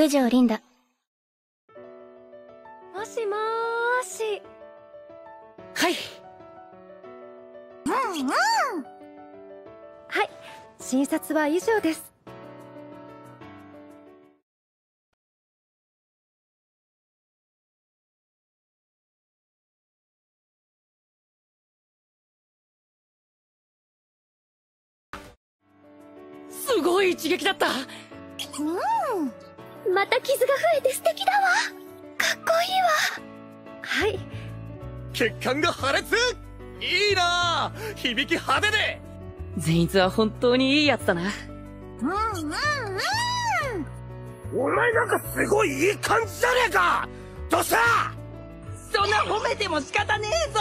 九条リンダ。もしもーし。はい。うんうん。はい、診察は以上です。すごい一撃だったうんまた傷が増えて素敵だわ。かっこいいわ。はい。血管が破裂！いいな！響き派手で！善逸は本当にいいやつだな。うんうんうん！お前なんかすごいいい感じじゃねえか！どうした？そんな褒めても仕方ねえぞ！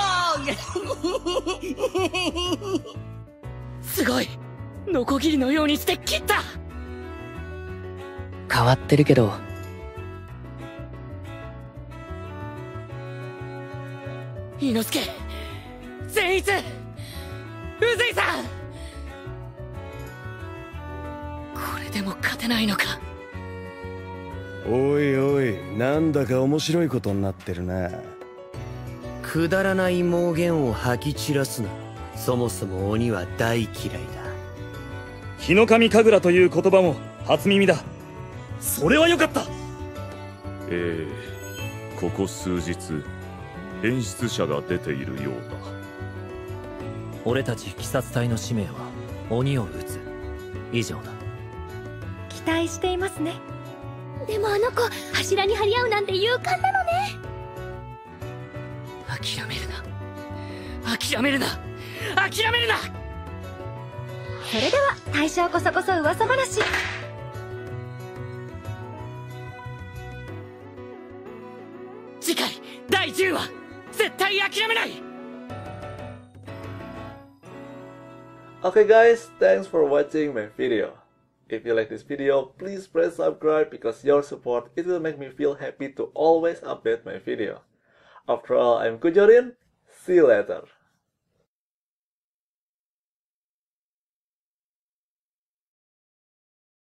すごい！ノコギリのようにして切った変わってるけど。伊之助善逸宇髄さん。これでも勝てないのか。おいおいなんだか面白いことになってるな。くだらない妄言を吐き散らすな。そもそも鬼は大嫌いだ。日の神神楽という言葉も初耳だそれはよかった。ええここ数日演出者が出ているようだ。俺たち鬼殺隊の使命は鬼を撃つ。以上だ。期待していますね。でもあの子柱に張り合うなんて勇敢なのね。諦めるな。諦めるな。諦めるな。それでは大将こそこそ噂話次回第10話絶対諦めない Okay guys, thanks for watching my video. If you like this video, please press subscribe because your support it will make me feel happy to always update my video. After all, I'm Kujorin. See you later.